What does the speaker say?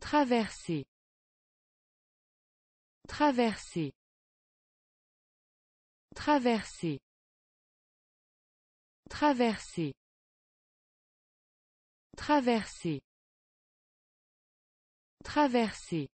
Traverser. Traverser. Traverser. Traverser. Traverser. Traverser.